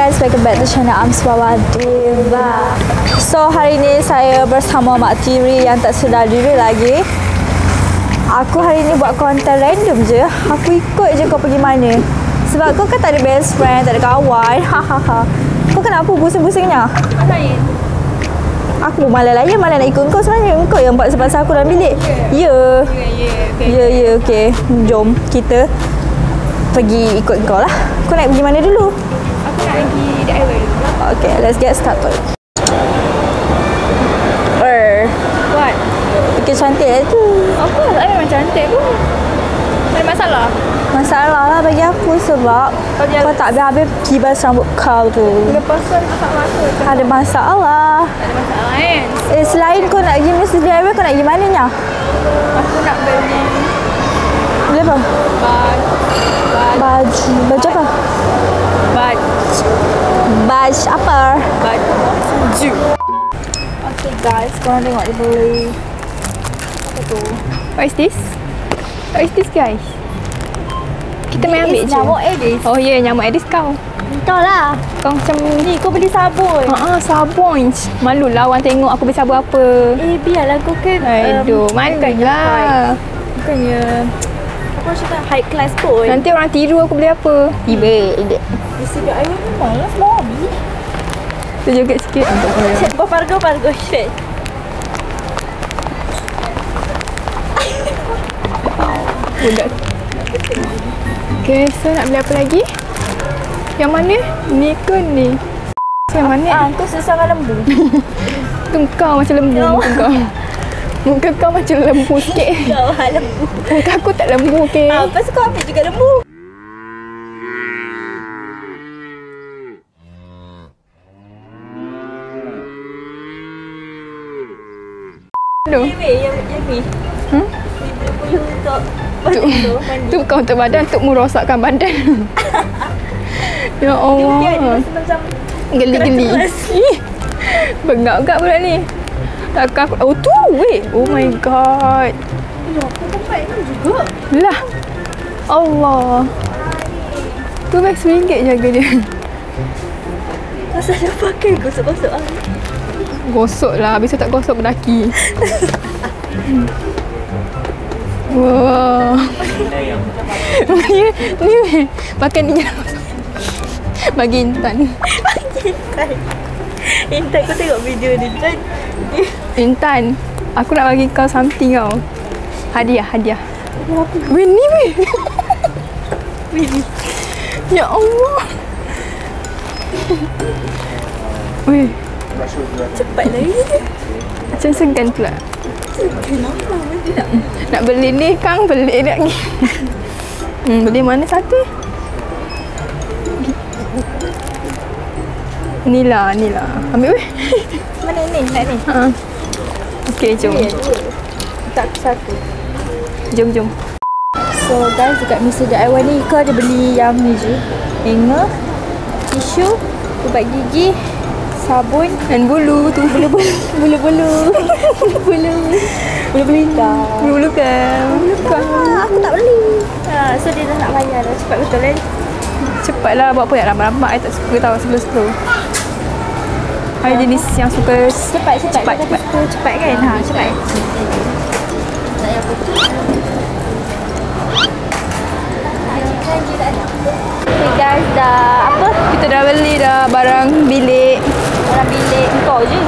guys, welcome back to channel Amswawa Deva. So hari ni saya bersama Mak Tiri yang tak sedar diri lagi. Aku hari ni buat konten random je. Aku ikut je kau pergi mana. Sebab kau kan tak ada best friend, tak ada kawan. Kau kenapa pusing-pusingnya? Lain. Aku pun malah layan, malah nak ikut kau sebenarnya. Kau yang buat sebab aku dalam bilik. Ya. Ya, ya, okey. Ya, ya, okey. Jom kita pergi ikut kau lah. Kau nak pergi mana dulu? Aku nak pergi DIY dulu. Okay, let's get started. Er, What? fikir cantik lah tu. Of course, I memang cantik pun. Ada masalah? Masalah lah bagi aku sebab Kau kau tak habis-habis kibas rambut kau tu. Lepasan tak mata ke? Ada masalah. Tak ada masalah kan? Eh, selain kau nak pergi Mr. DIY, kau nak pergi mana nya? Aku nak beli Beli apa? baj. Baj. Baju. Baju apa? Baj. Apa? Baju. Okay guys, korang tengok dia beli. Apa tu? What is this? What is this guys? Kita main ambil je. Nyamuk Aedes. Oh ya, yeah, nyamuk Aedes kau. Kau lah. Kau macam Ni, kau beli sabun. Ha ah, sabun. Malu lah orang tengok aku beli sabun apa. Eh, biarlah kau kan. Aduh, malu lah. Bukannya apa cakap high class pun. Nanti orang tiru aku beli apa. Tiba. Mesti dia ayam memang lah. Tu joget sikit untuk kau. Cik, pargo pargo shit. Budak. Okay, so nak beli apa lagi? Yang mana? Ni ke ni? So, yang mana? Ah, kau sesama lembu. Tu kau macam lembu muka kau. Muka kau macam lembu sikit. Kau hal lembu. Muka aku tak lembu, okay? Ah, tu kau ambil juga lembu. Aduh. Yang. Hmm? Untuk Tu, tu bukan untuk badan, untuk merosakkan badan. ya Dia dia Allah. macam Geli-geli. Ih, Bengak-bengak pula ni. Takkan aku. Oh tu weh. Oh my god. Ya, aku tempat ni juga. Lah. Allah. Tu RM1 je harga dia. Masa dia pakai gosok-gosok ah. Gosok lah. Habis tu tak gosok berdaki. Wah. ni, ni weh. Makan ni. Bagi Intan. Intan. Intan kau tengok video ni kan. Intan. Aku nak bagi kau something tau. Hadiah, hadiah. Weh ni weh. Ya Allah. Weh, Cepat lagi. macam segan pula. Kenapa? Dia nak Nak beli ni Kang, beli nak pergi. hmm, beli mana satu? Ni lah, ni lah. Ambil weh. mana ni? Nak ni. Ha. Okey, jom. Tak satu. Jom, jom. So guys dekat Mr. DIY ni kau ada beli yang ni je. Hanger, tisu, ubat gigi, sabun, Dan bulu tu. bulu-bulu, bulu-bulu, bulu-bulu, bulu-bulu hitam. Bulu kan. Ah, aku tak beli. Ha, so dia dah nak bayar dah. Cepat betul kan? Cepatlah buat apa yang ramai-ramai. I tak suka tahu slow-slow. I jenis yang suka Cepat, cepat. Cepat, cepat. Cepat, cepat kan? Ha, cepat. Okay guys, dah apa? Kita dah beli dah barang bilik. Dalam bilik kau je.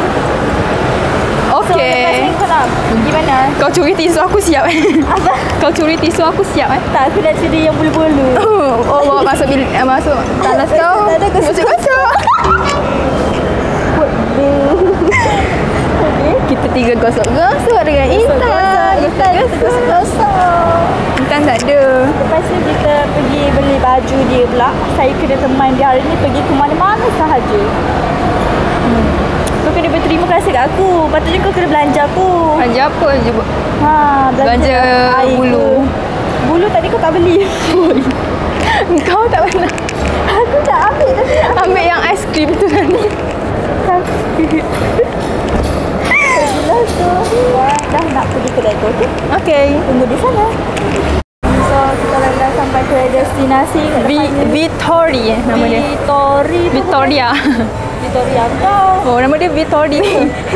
So, lepas Kau nak pergi mana? Kau curi tisu aku siap eh. Apa? Kau curi tisu aku siap eh. Tak, aku dah curi yang bulu-bulu. Oh, bawa masuk bilik eh, masuk tandas kau. Tak ada. Gosok gosok. Kita tiga gosok gosok dengan Intan. Intan, gosok-gosok. Intan tak ada. Lepas tu kita pergi beli baju dia pula. Saya kena teman dia hari ni pergi ke mana-mana sahaja. Hmm. Kau kena berterima kasih kat aku. Patutnya kau kena belanja aku. Belanja apa? Ha, belanja, Belanja air bulu. ke. Bulu tadi kau tak beli. Kau tak pernah aku tak ambil tadi. ambil yang aiskrim tu tadi. Tu. Wah, Dah nak pergi kedai tu. Okay? Okay. Tunggu di sana. So, kita dah, dah sampai ke destinasi. Vi, Vittori nama dia. Victoria kau Oh, nama dia Vittori.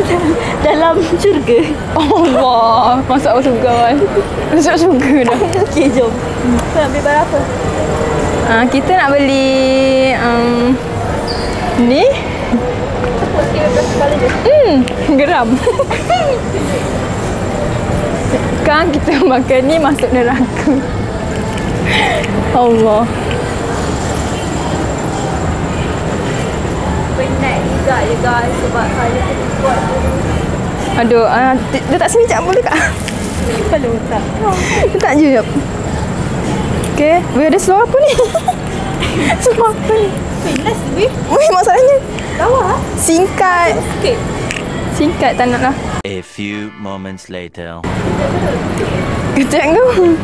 dalam syurga. Oh, wah. Masuk surga kan. Masuk surga dah. Okey, jom. Kau nak beli barang apa? Uh, kita nak beli um, ni. Hmm, geram. Sekarang kita makan ni masuk neraka. Allah. Penat juga ya guys sebab tu buat Aduh, uh, dia tak sini jap boleh tak? kalau tak. Dia tak je jap. Okay, weh ada seluar apa ni? seluar apa ni? Penas weh. Weh, masalahnya Lawa. singkat. Okey. Singkat tak nak lah. A few moments later. Kecek tu.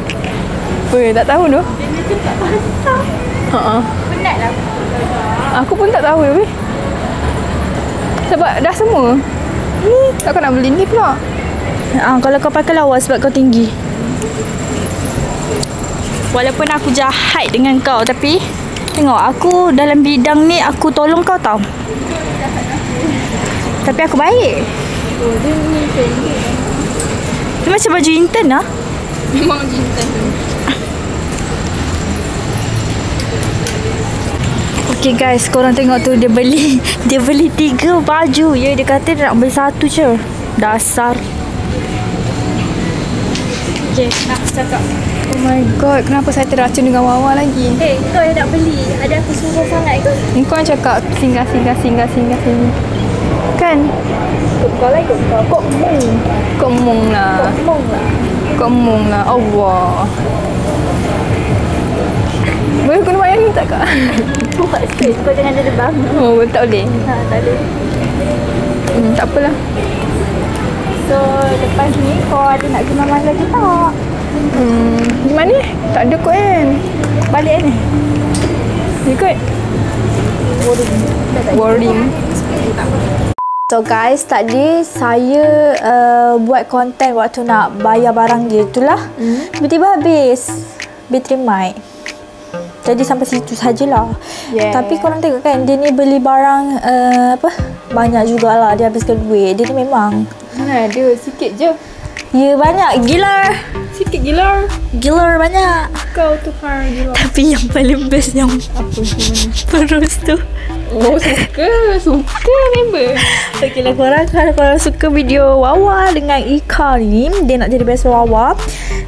Weh, tak tahu tu. Dia macam tak basah. Ha Penat lah. Aku pun tak tahu weh. Sebab dah semua. Ni, takkan nak beli ni pula. Ah, kalau kau pakai lawa sebab kau tinggi. Walaupun aku jahat dengan kau tapi tengok aku dalam bidang ni aku tolong kau tau. Tapi aku baik. Oh, dia ni. Dia macam baju intern lah. Memang jintan. Okay guys, korang tengok tu dia beli dia beli tiga baju. Ya dia kata dia nak beli satu je. Dasar. Okay, nak cakap. Oh my god, kenapa saya teracun dengan Wawa lagi? Hey, kau yang nak beli. Ada aku suruh sangat ke? Kau yang cakap singgah, singgah, singgah, singgah sini. Kan? Kau lah ikut kau. Kok mung. Kau mung lah. Mung lah. Kau mung lah. Allah. Boleh guna bayar ni tak kak? Buat straight. Kau jangan ada bang. Oh, tak boleh. Ha, tak ada. Hmm, tak apalah. So, lepas ni kau ada nak pergi mana lagi tak? Hmm, di mana? Tak ada kot kan? Balik ni. Ikut. Boring. So guys, tadi saya uh, buat konten waktu nak bayar barang dia itulah. Mm. Tiba-tiba habis bateri mic. Jadi sampai situ sajalah. Yeah. Tapi korang tengok kan, dia ni beli barang uh, apa? Banyak jugalah dia habiskan duit. Dia ni memang Mana ada? Sikit je. Ya banyak gila. Sikit gila. Gila banyak. Kau tukar gila. Tapi yang paling best yang Apa perus tu. Oh, suka. Suka member. Okeylah korang kalau korang suka video Wawa dengan Ika ni Dia nak jadi best Wawa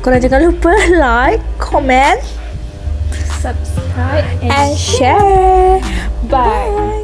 Korang jangan lupa like, comment subscribe, and, and share. Bye. Bye.